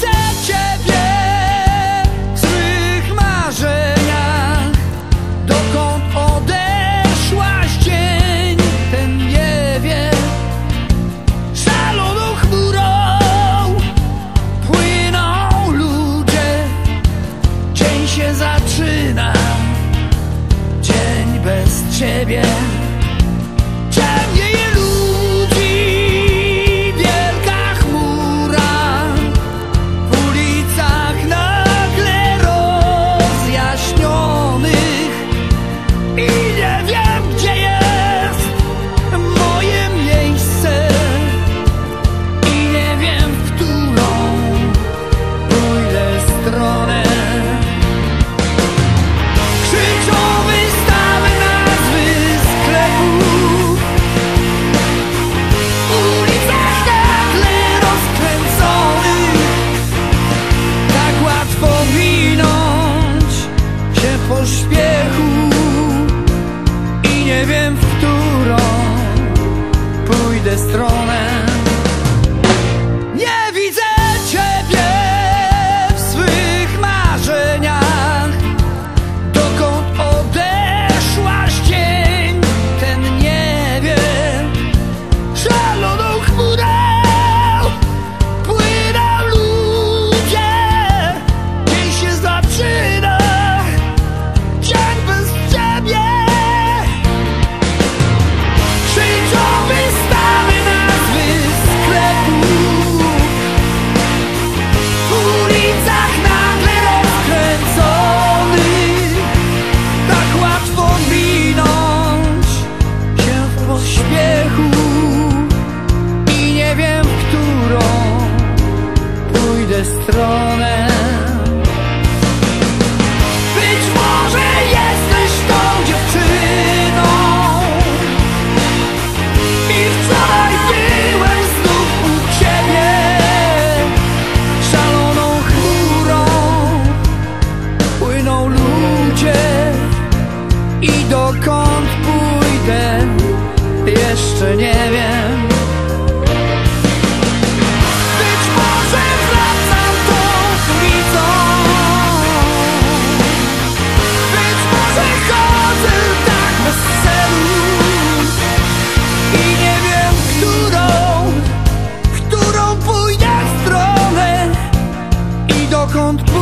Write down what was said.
chcę ciebie w swych marzeniach. Dokąd odeszłaś dzień, ten nie wie. Szaloną chmurą płyną ludzie. Dzień się zaczyna, dzień bez ciebie. Nie wiem, w którą pójdę stronę. Nie widzę Ciebie w swych marzeniach. Dokąd odeszłaś dzień, ten nie wie Szaloną chmurę płyną ludzie. pójdę stronę. dokąd płyniesz